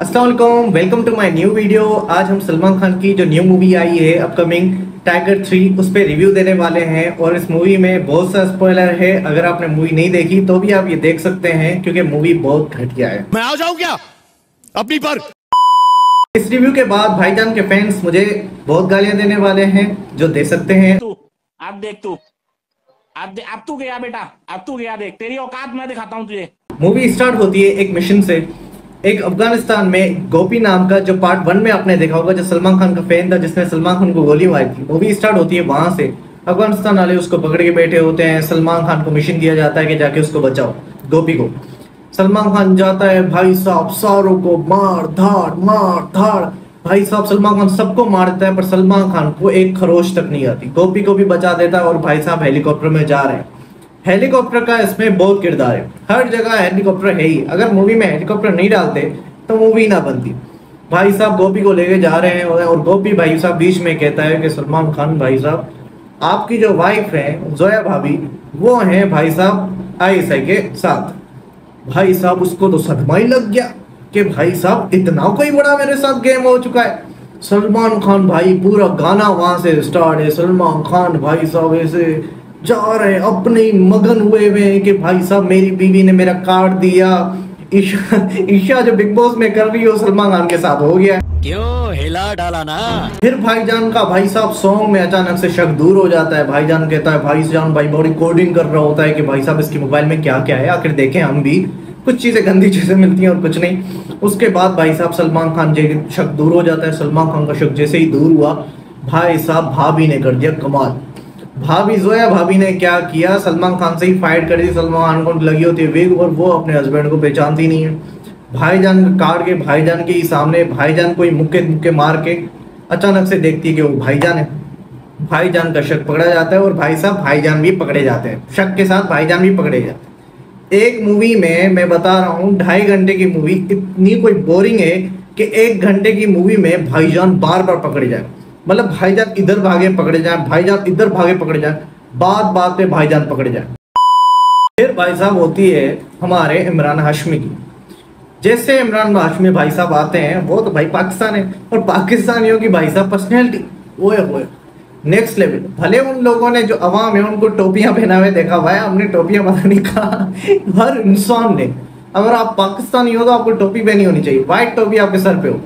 Aslam welcome to my new video आज हम सलमान खान की जो न्यू मूवी आई है अपकमिंग टाइगर थ्री उस पर रिव्यू देने वाले हैं और इस मूवी में बहुत सा स्पॉइलर है। अगर आपने मूवी नहीं देखी तो भी आप ये देख सकते हैं क्योंकि मूवी बहुत घटिया है। मैं आ जाऊँ क्या? अपनी पर। इस रिव्यू के बाद भाईजान के फैंस मुझे बहुत गालियाँ देने वाले हैं जो दे सकते हैं। तू अब देख तू। अब दे, अब तू गया बेटा अब तू गया देख। तेरी औकात मैं दिखाता हूँ तुझे। मूवी स्टार्ट होती है एक मिशन से। एक अफ़गानिस्तान में गोपी नाम का जो पार्ट वन में आपने देखा होगा, जो सलमान खान का फ़ैन था, जिसने सलमान खान को गोली मारी थी मूवी स्टार्ट होती है वहाँ से। अफ़गानिस्तान वाले उसको पकड़ के बैठे होते हैं, सलमान खान को मिशन दिया जाता है कि जाके उसको बचाओ, गोपी को। सलमान खान जाता है, भाई साहब सारों को मार धाड़ मार धाड़ भाई साहब, सलमान खान सबको मार देता है, पर सलमान खान को एक खरोश तक नहीं आती। गोपी को भी बचा देता है और भाई साहब हेलीकॉप्टर में जा रहे हैं। हेलीकॉप्टर का इसमें बहुत किरदार है। हर जगह हेलीकॉप्टर है ही। अगर मूवी में हेलीकॉप्टर नहीं डालते तो मूवी ना बनती। भाई साहब गोपी को लेके जा रहे हैं और गोपी भाई साहब बीच में कहता है कि सलमान खान भाई साहब, आपकी जो वाइफ है, जोया भाभी, वो हैं भाई साहब आईएसआई के साथ। भाई साहब उसको तो सदमा ही लग गया कि भाई साहब इतना कोई बड़ा मेरे साथ गेम हो चुका है। सलमान खान भाई पूरा गाना वहाँ से स्टार्ट है। सलमान खान भाई साहब ऐसे जा रहे हैं। अपने ही मगन हुए हुए हैं कि भाई साहब मेरी बीवी ने मेरा कार्ड दिया। ईशा ईशा जो बिग बॉस में कर रही है सलमान खान के साथ हो गया क्यों? हिला डाला ना। फिर भाईजान का भाई साहब सॉन्ग में अचानक से शक दूर हो जाता है। भाईजान कहता है भाई जान भाई बड़ी कोडिंग कर रहा होता है कि भाई साहब इसकी मोबाइल में क्या क्या है? आखिर देखें हम भी। कुछ चीज़ें गंदी चीज़ें मिलती हैं और कुछ नहीं। उसके बाद भाई साहब सलमान खान जे शक दूर हो जाता है। सलमान खान का शक जैसे ही दूर हुआ भाई साहब भाभी ने कर दिया कमाल। भाभी जोया भाभी ने क्या किया? सलमान खान से ही फाइट कर दी सलमान खान को लगी होती है वेग, और वो अपने हस्बैंड को पहचानती नहीं है। भाईजान काट के, भाईजान के ही सामने, भाईजान को ही मुक्के मुक्के मार के अचानक से देखती है कि वो भाईजान है। भाईजान का शक पकड़ा जाता है, और भाई साहब, भाईजान भी पकड़े जाते हैं। शक के साथ भाईजान भी पकड़े जाते हैं। एक मूवी में, मैं बता रहा हूँ, ढाई घंटे की मूवी इतनी कोई बोरिंग है कि एक घंटे की मूवी में भाईजान बार बार पकड़े जाए मतलब भाईजान इधर भागे पकड़े जाए, भाईजान इधर भागे पकड़े जाए, बात बात पे भाईजान पकड़े जाए। फिर भाई साहब होती है हमारे इमरान हाशमी की। जैसे इमरान हाशमी भाई साहब आते हैं, वो तो भाई पाकिस्तान है, और पाकिस्तानियों की भाई साहब पर्सनैलिटी वो है वो ओए नेक्स्ट लेवल भले उन लोगों ने जो अवाम है, उनको टोपियाँ पहना हुए देखा है हमने टोपियाँ बनाने कहा हर इंसान ने, अगर आप पाकिस्तानी हो तो आपको टोपी पहनी होनी चाहिए व्हाइट टोपी आपके सर पे हो।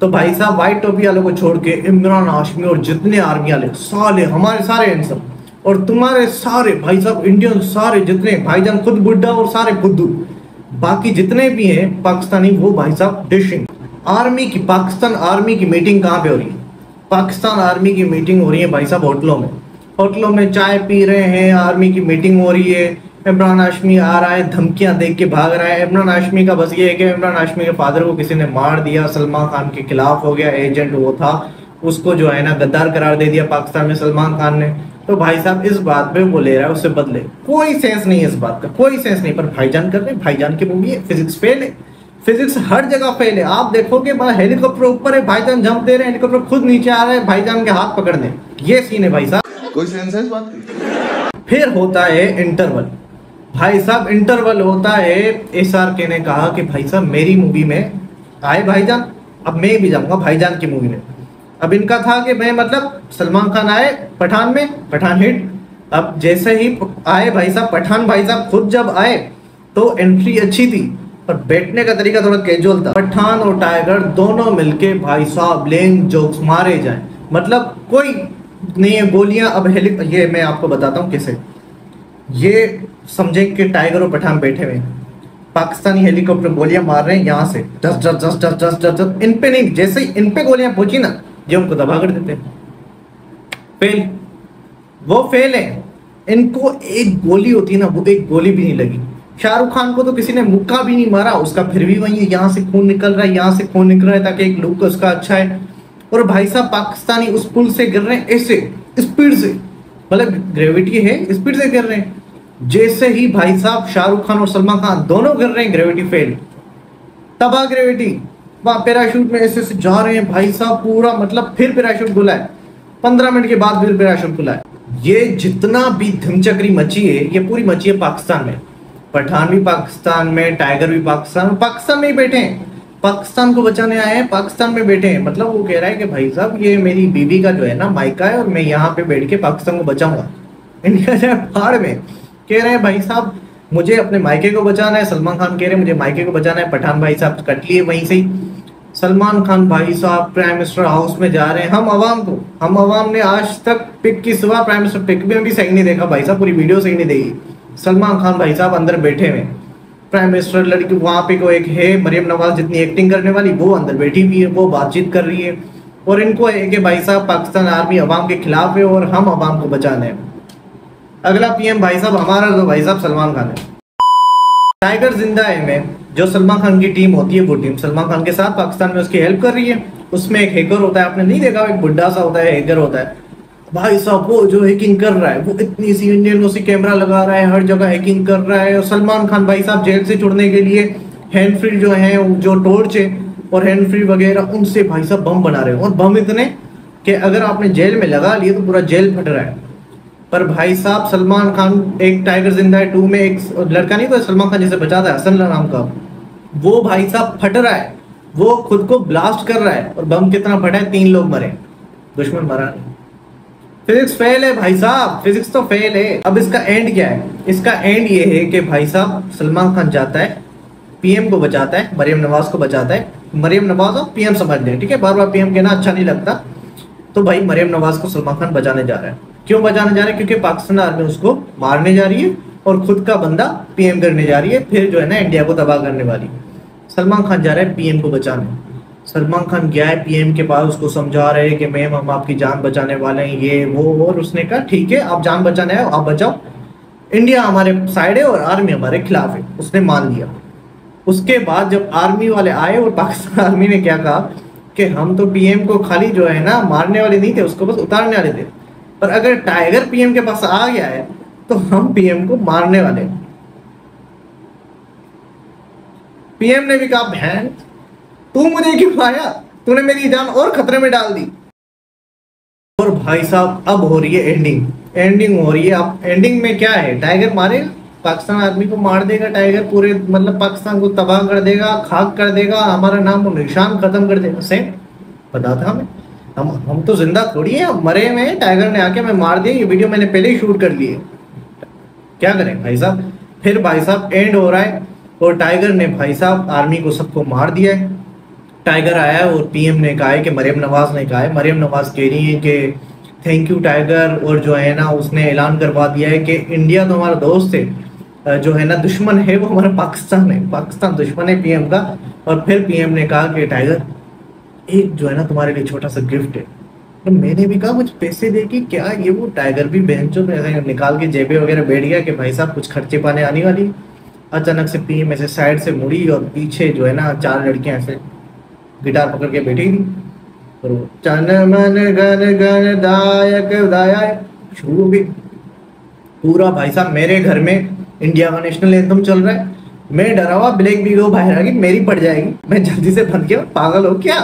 तो भाई साहब व्हाइट टोपी वालों को छोड़ के इमरान हाशमी और जितने आर्मी वाले, साले, हमारे सारे इंसान और तुम्हारे सारे, भाई साहब इंडियन सारे जितने, भाईजान खुद बुड्ढा और सारे खुद बाकी जितने भी हैं, पाकिस्तानी, वो भाई साहब डिशिंग आर्मी की, पाकिस्तान आर्मी की मीटिंग कहाँ पे हो रही है? पाकिस्तान आर्मी की मीटिंग हो रही है भाई साहब होटलों में। होटलों में चाय पी रहे हैं आर्मी की मीटिंग हो रही है। इमरान हाशमी आ रहा है धमकियाँ देख के भाग रहा है। इमरान हाशमी का बस ये है कि इमरान हाशमी के फादर को किसी ने मार दिया सलमान खान के खिलाफ हो गया एजेंट वो था उसको जो है ना गद्दार करार दे दिया पाकिस्तान में सलमान खान ने। तो भाई साहब इस बात पे वो ले रहा है उससे बदले। कोई सेंस नहीं है इस बात का कोई सेंस नहीं पर भाईजान कर रहे भाईजान की मूवी है फिजिक्स फेल है। फिजिक्स हर जगह फेल है। आप देखोगे हेलीकॉप्टर ऊपर है भाईजान जंप दे रहे हैं हेलीकॉप्टर खुद नीचे आ रहे हैं भाईजान के हाथ पकड़ने ये सीन है भाई साहब। कोई सेंस है इस बात की? फिर होता है इंटरवल भाई साहब इंटरवल होता है। एस आर के ने कहा कि भाई साहब, मेरी मूवी में आए भाईजान। अब मैं भी जाऊँगा भाईजान की मूवी में। अब इनका था कि मैं मतलब सलमान खान आए पठान में, पठान हिट अब जैसे ही आए भाई साहब, पठान भाई साहब खुद जब आए तो एंट्री अच्छी थी, पर बैठने का तरीका थोड़ा कैजुअल था। पठान और टाइगर दोनों मिलके भाई साहब लेंग जोक्स मारे जाए। मतलब कोई नहीं है, गोलियाँ। अब हेली ये मैं आपको बताता हूँ कैसे। ये समझे कि टाइगर और पठान बैठे हुए पाकिस्तानी हेलीकॉप्टर गोलियाँ मार रहे हैं यहाँ से। दस दस दस दस दस दस दस इन पे नहीं, जैसे ही इन पे गोलियाँ पहुँची ना, ये उनको दबा कर देते फेल। वो फेल है। इनको एक गोली होती है ना, वो एक गोली भी नहीं लगी। शाहरुख खान को तो किसी ने मुक्का भी नहीं मारा, उसका फिर भी वही है, यहाँ से खून निकल रहा है, यहाँ से खून निकल रहा है ताकि एक लुक उसका अच्छा है। और भाई साहब, पाकिस्तानी उस पुल से गिर रहे हैं, ऐसे, स्पीड से। मतलब ग्रेविटी है, स्पीड से गिर रहे हैं। जैसे ही भाई साहब शाहरुख खान और सलमान खान दोनों कर रहे हैं ग्रेविटी फेल तबाह ग्रेविटी वहाँ पैराशूट में ऐसे ऐसे जा रहे हैं, भाई साहब पूरा मतलब फिर पैराशूट खुला है पंद्रह मिनट के बाद फिर पैराशूट खुला है ये जितना भी धमचक्री मची है, ये पूरी मची है पाकिस्तान में। पठान भी पाकिस्तान में टाइगर भी पाकिस्तान पाकिस्तान में ही बैठे हैं। पाकिस्तान को बचाने आए हैं, पाकिस्तान में बैठे हैं। मतलब वो कह रहा है कि भाई साहब, ये मेरी बीवी का जो है ना माइका है और मैं यहाँ पे बैठ के पाकिस्तान को बचाऊँगा। इंडिया जाए पहाड़ में। कह रहे हैं, भाई साहब, मुझे अपने मायके को बचाना है, सलमान खान कह रहे हैं, मुझे मायके को बचाना है, पठान भाई साहब कट लिए वहीं से ही। सलमान खान भाई साहब प्राइम मिनिस्टर हाउस में जा रहे हैं, हम आवाम को, हम आवाम ने आज तक पिक की सुबह प्राइम मिनिस्टर पिक में भी सही नहीं देखा, भाई साहब, पूरी वीडियो सही नहीं देखी। सलमान खान भाई साहब अंदर बैठे हुए प्राइम मिनिस्टर लड़की वहाँ पे को एक है, मरियम नवाज़ जितनी एक्टिंग करने वाली, वो अंदर बैठी हुई है, वो बातचीत कर रही है। और इनको है कि भाई साहब, पाकिस्तान आर्मी अवाम के खिलाफ है और हम अवाम को बचाने हैं। अगला पीएम भाई साहब हमारा तो भाई साहब सलमान खान है। टाइगर ज़िंदा है में जो सलमान खान की टीम होती है, वो टीम सलमान खान के साथ पाकिस्तान में उसकी हेल्प कर रही है। उसमें एक हैकर होता है, आपने नहीं देखा? एक बुढ़ा सा होता है हैकर होता है। भाई साहब, वो जो हैकिंग कर रहा है, वो इतनी सी इंडियन सी कैमरा लगा रहा है, हर जगह हैकिंग कर रहा है। और सलमान खान भाई साहब जेल से छुड़ने के लिए हैंड फ्री जो है जो टॉर्च है और हैंड फ्री वगैरह, उनसे भाई साहब बम बना रहे हैं। और बम इतने कि अगर आपने जेल में लगा लिए तो पूरा जेल फट रहा है। पर भाई साहब, सलमान खान, एक टाइगर ज़िंदा है टू में एक लड़का नहीं तो सलमान खान जिसे बचाता है, हसन नाम का। वो भाई साहब फट रहा है, वो खुद को ब्लास्ट कर रहा है, और बम कितना फटा है, तीन लोग मरे। दुश्मन मरा नहीं। फिजिक्स फेल है भाई साहब फिजिक्स तो फेल है। अब इसका एंड क्या है? इसका एंड ये है कि भाई साहब, सलमान खान जाता है पीएम को बचाता है, मरियम नवाज़ को बचाता है। मरियम नवाज़ और पीएम समझ लें ठीक है? बार बार पीएम कहना अच्छा नहीं लगता। तो भाई मरियम नवाज़ को सलमान खान बचाने जा रहा है। क्यों बचाने जा रहे हैं? क्योंकि पाकिस्तान आर्मी उसको मारने जा रही है और खुद का बंदा पीएम करने जा रही है, फिर जो है ना इंडिया को तबाह करने वाली। सलमान खान जा रहा है पीएम को बचाने। सलमान खान गया है पीएम के पास, उसको समझा रहे हैं कि मैम, हम आपकी जान बचाने वाले हैं, ये वो, और उसने कहा, ठीक है, आप जान बचाने आए, आप बचाओ। इंडिया हमारे साइड है और आर्मी हमारे खिलाफ है। उसने मान लिया। उसके बाद जब आर्मी वाले आए और पाकिस्तान आर्मी ने क्या कहा कि हम तो पीएम को खाली जो है ना मारने वाले नहीं थे, उसको बस उतारने वाले थे। पर अगर टाइगर पीएम के पास आ गया है तो हम पीएम को मारने वाले पीएम ने भी कहा, बहन, तू मुझे क्यों आया तूने मेरी जान और खतरे में डाल दी। और भाई साहब, अब हो रही है एंडिंग एंडिंग हो रही है। अब एंडिंग में क्या है? टाइगर मारेगा? पाकिस्तान आदमी को मार देगा टाइगर पूरे मतलब पाकिस्तान को तबाह कर देगा, खाक कर देगा, हमारा नाम निशान खत्म कर देगा। सेम पता था हमें हम हम तो ज़िंदा थोड़ी है मरे में टाइगर ने आके मैं मार दिया, ये वीडियो मैंने पहले ही शूट कर लिए क्या करें भाई साहब? फिर भाई साहब एंड हो रहा है, और टाइगर ने भाई साहब आर्मी को सबको मार दिया है। टाइगर आया और पीएम ने कहा है कि मरियम नवाज़ ने कहा है, मरियम नवाज़ कह रही है कि थैंक यू टाइगर और जो है ना, उसने ऐलान करवा दिया है कि इंडिया तो हमारा दोस्त है जो है ना, दुश्मन है वो हमारा पाकिस्तान है। पाकिस्तान दुश्मन है पीएम का, और फिर पीएम ने कहा कि टाइगर एक जो है ना तुम्हारे लिए छोटा सा गिफ्ट है। तो मैंने भी कहा कुछ पैसे दे कि क्या ये वो टाइगर भी बहन ऐसे निकाल के जेबे वगैरह बैठ गया कि भाई साहब कुछ खर्चे पाने आने वाली? अचानक से पीएम ऐसे साइड से मुड़ी और पीछे जो है ना चार लड़कियाँ ऐसे गिटार पकड़ के बैठी थी। और चन मन गन गन दायक दायक शुरू हो गई। पूरा भाई साहब मेरे घर में इंडिया का नेशनल एंथम चल रहा है। मैं डरा हुआ, ब्लैक वीडियो बाहर आ गई, मेरी पड़ जाएगी। मैं जल्दी से बंद किया पागल हो क्या?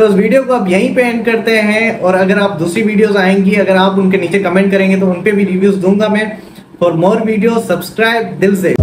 तो इस वीडियो को आप यहीं पे एंड करते हैं और अगर आप दूसरी वीडियोस आएँगी, अगर आप उनके नीचे कमेंट करेंगे तो उन पर भी रिव्यूज़ दूँगा मैं। फॉर मोर वीडियो सब्सक्राइब दिल से।